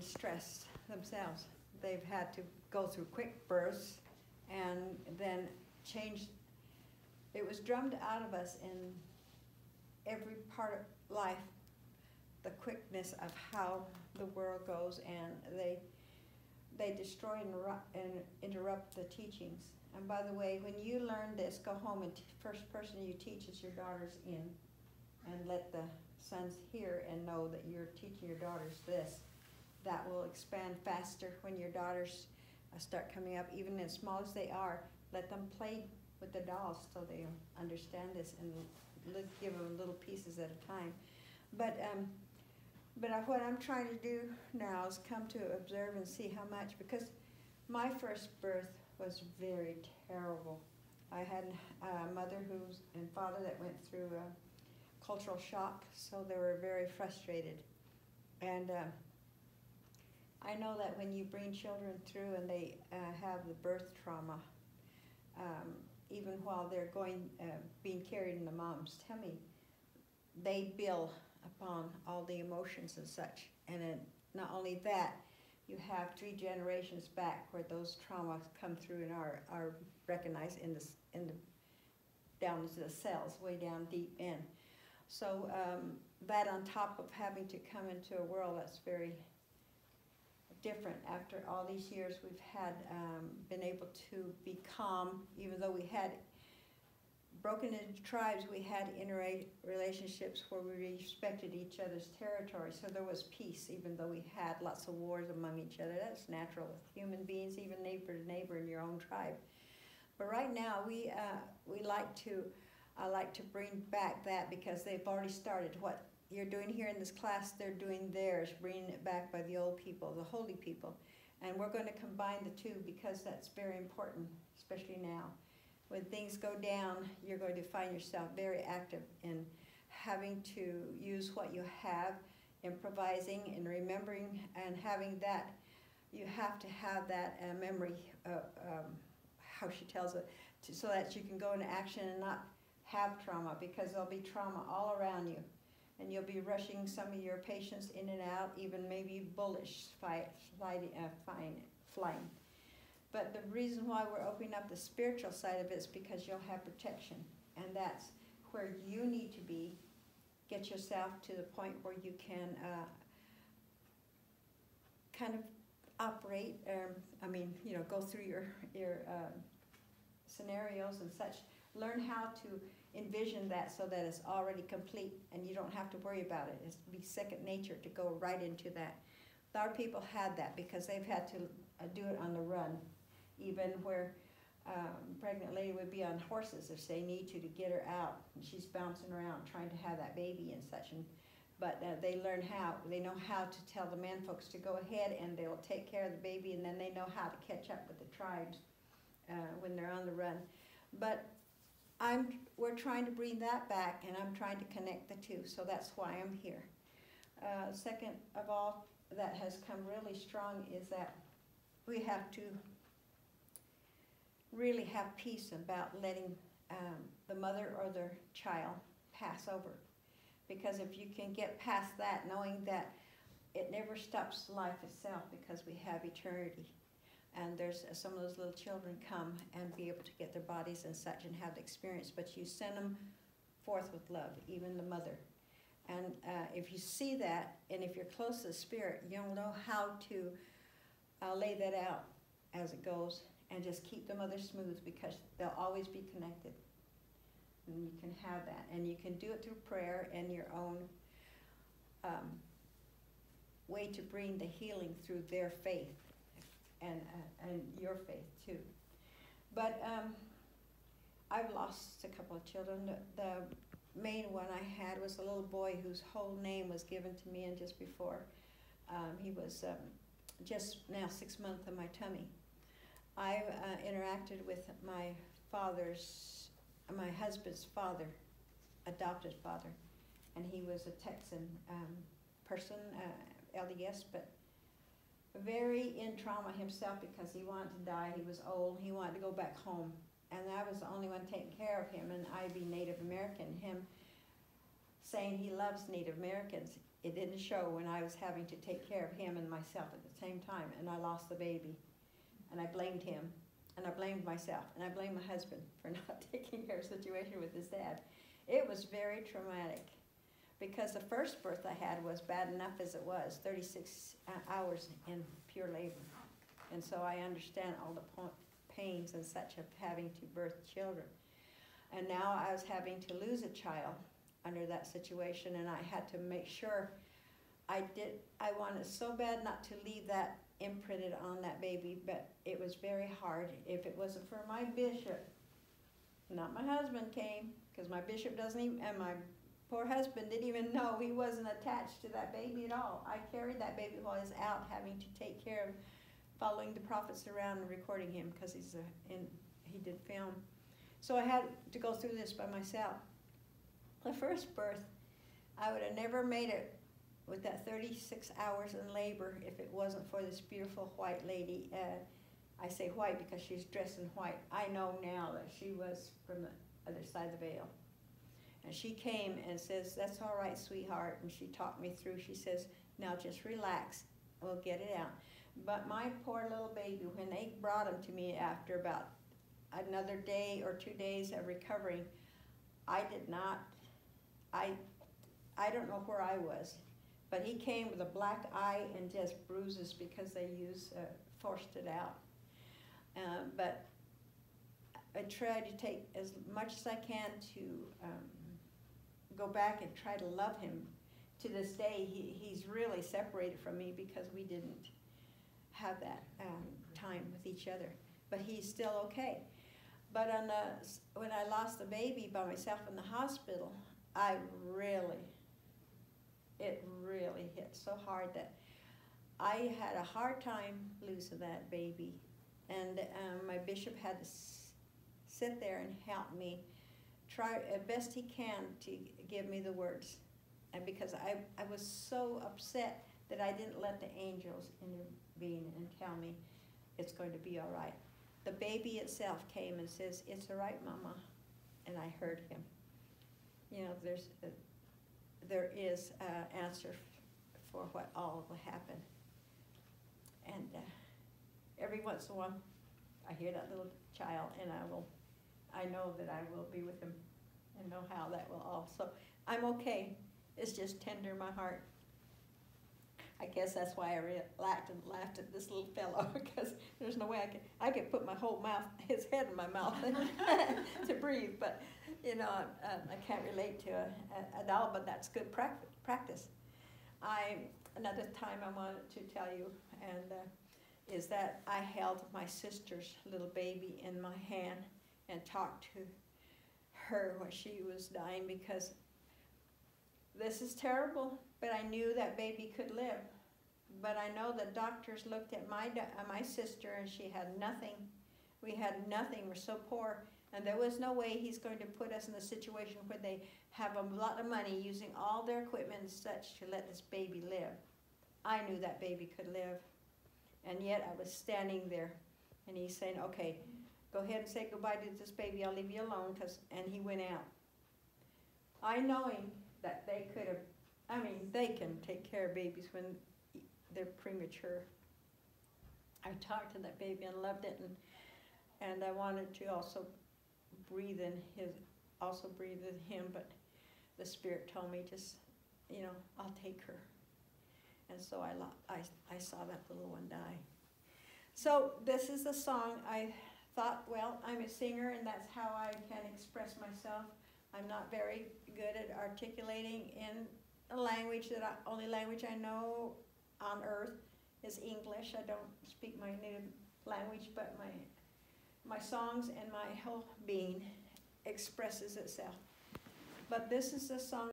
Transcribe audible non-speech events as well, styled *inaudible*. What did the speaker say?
been stressed themselves. They've had to go through quick bursts and then change. It was drummed out of us in every part of life, the quickness of how the world goes, and they they destroy and, and interrupt the teachings. And by the way, when you learn this, go home and first person you teach is your daughters in, and let the sons hear and know that you're teaching your daughters this. That will expand faster when your daughters uh, start coming up, even as small as they are. Let them play with the dolls so they understand this and give them little pieces at a time. But um, but what I'm trying to do now is come to observe and see how much, because my first birth was very terrible. I had a mother who's and father that went through a cultural shock, so they were very frustrated. And uh, I know that when you bring children through and they uh, have the birth trauma, um, even while they're going, uh, being carried in the mom's tummy, they bill upon all the emotions and such. And then not only that, you have three generations back where those traumas come through and are, are recognized in the, in the, down into the cells, way down deep in. So um, that on top of having to come into a world that's very different after all these years we've had um, been able to be calm, even though we had broken into tribes, we had interrelationships where we respected each other's territory. So there was peace, even though we had lots of wars among each other. That's natural with human beings, even neighbor to neighbor in your own tribe. But right now, we uh, we like to I like to bring back that because they've already started what you're doing here in this class. They're doing theirs, bringing it back by the old people, the holy people, and we're going to combine the two because that's very important, especially now when things go down, you're going to find yourself very active in having to use what you have, improvising and remembering and having that. You have to have that uh, memory, uh, um, how she tells it, to, so that you can go into action and not have trauma because there'll be trauma all around you. And you'll be rushing some of your patients in and out, even maybe bullish flying, uh, flying, flying. But the reason why we're opening up the spiritual side of it is because you'll have protection. And that's where you need to be. Get yourself to the point where you can uh, kind of operate, um, I mean, you know, go through your, your uh, scenarios and such. Learn how to envision that so that it's already complete and you don't have to worry about it. It's be second nature to go right into that. Our people had that because they've had to uh, do it on the run even where um, pregnant lady would be on horses if they need to to get her out. And she's bouncing around trying to have that baby and such. And but uh, they learn how. They know how to tell the man folks to go ahead, and they'll take care of the baby, and then they know how to catch up with the tribes uh, when they're on the run. But I'm we're trying to bring that back, and I'm trying to connect the two. So that's why I'm here. Uh, second of all, that has come really strong is that we have to really have peace about letting um, the mother or the child pass over. Because if you can get past that, knowing that it never stops life itself because we have eternity. And there's uh, some of those little children come and be able to get their bodies and such and have the experience, but you send them forth with love, even the mother. And uh, if you see that, and if you're close to the spirit, you'll know how to uh, lay that out as it goes and just keep the mother smooth because they'll always be connected. And you can have that. And you can do it through prayer and your own um, way to bring the healing through their faith and, uh, and your faith too. But um, I've lost a couple of children. The, main one I had was a little boy whose whole name was given to me and just before. Um, he was um, just now six months in my tummy. I've uh, interacted with my father's, my husband's father, adopted father, and he was a Texan um, person, uh, LDS, but very in trauma himself because he wanted to die. He was old. He wanted to go back home, and I was the only one taking care of him. And I be Native American. Him saying he loves Native Americans, it didn't show when I was having to take care of him and myself at the same time, and I lost the baby. And I blamed him, and I blamed myself, and I blamed my husband for *laughs* not *laughs* taking care of the situation with his dad. It was very traumatic because the first birth I had was bad enough as it was 36 uh, hours in pure labor. And so I understand all the pains and such of having to birth children. And now I was having to lose a child under that situation, and I had to make sure I did. I wanted so bad not to leave that imprinted on that baby, but it was very hard. If it wasn't for my bishop, not my husband came, because my bishop doesn't even, and my poor husband didn't even *laughs* know he wasn't attached to that baby at all. I carried that baby while I was out having to take care of following the prophets around and recording him because he's a, in, he did film. So I had to go through this by myself. The first birth, I would have never made it with that 36 hours in labor if it wasn't for this beautiful white lady. Uh, I say white because she's dressed in white. I know now that she was from the other side of the veil. And she came and says, That's all right, sweetheart. And she talked me through. She says, Now just relax. We'll get it out. But my poor little baby, when they brought him to me after about another day or two days of recovering, I did not, I, I don't know where I was, but he came with a black eye and just bruises because they used, uh, forced it out. Uh, but I try to take as much as I can to um, go back and try to love him. To this day, he, he's really separated from me because we didn't have that um, time with each other. But he's still okay. But on the, when I lost the baby by myself in the hospital, I really, it really hit so hard that I had a hard time losing that baby. And um, my bishop had to sit there and help me try as best he can to give me the words. And because I, I was so upset that I didn't let the angels intervene and tell me it's going to be all right. The baby itself came and says, It's all right, Mama. And I heard him. You know, there's a, there is an answer for what all will happen. And uh, every once in a while, I hear that little child, and I will, I know that I will be with him and know how that will also. I'm okay. It's just tender my heart. I guess that's why I relaxed and laughed at this little fellow *laughs* because there's no way I could I could put my whole mouth, his head in my mouth *laughs* to breathe, but you know I, I can't relate to it at all. But that's good practice. I another time I wanted to tell you and uh, is that I held my sister's little baby in my hand and talked to her when she was dying because this is terrible, but I knew that baby could live. But I know the doctors looked at my my sister and she had nothing. We had nothing. We're so poor, and there was no way he's going to put us in a situation where they have a lot of money using all their equipment and such to let this baby live. I knew that baby could live, and yet I was standing there, and he's saying, "Okay, go ahead and say goodbye to this baby. I'll leave you alone." Cause, and he went out. I knowing that they could have, I mean, they can take care of babies when they're premature. I talked to that baby and loved it, and and I wanted to also breathe in his, also breathe in him, but the Spirit told me just, you know, I'll take her. And so I, I, I saw that little one die. So this is the song I thought, well, I'm a singer and that's how I can express myself. I'm not very good at articulating in a language that I, only language I know on earth is English. I don't speak my native language, but my my songs and my whole being expresses itself. But this is a song